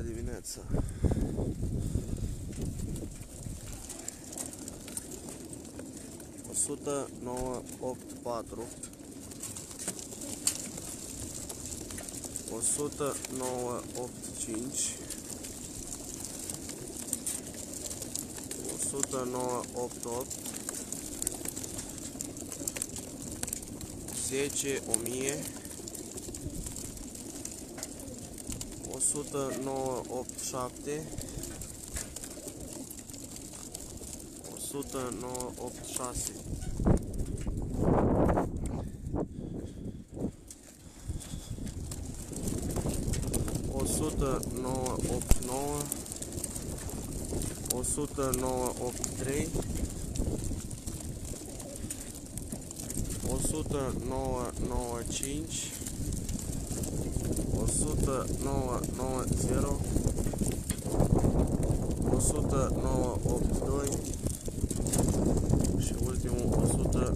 dimineața. O sută nouă opt patru. O sută nouă opt cinci. O sută nouă opt opt. Zece o mie. 10987 10986 10989 10983 10995 10990 10982 și ultimul 100